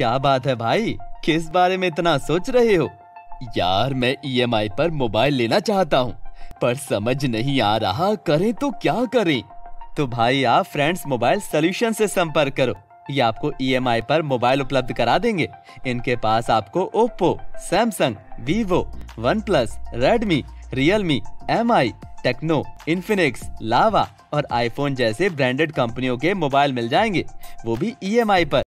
क्या बात है भाई? किस बारे में इतना सोच रहे हो? यार, मैं ईएमआई पर मोबाइल लेना चाहता हूँ, पर समझ नहीं आ रहा करें तो क्या करें? तो भाई, आप फ्रेंड्स मोबाइल सोल्यूशन से संपर्क करो। ये आपको ईएमआई पर मोबाइल उपलब्ध करा देंगे। इनके पास आपको Oppo Samsung Vivo OnePlus Redmi Realme Mi Tecno Infinix Lava और आईफोन जैसे ब्रांडेड कंपनियों के मोबाइल मिल जाएँगे। वो भी ईएमआई पर।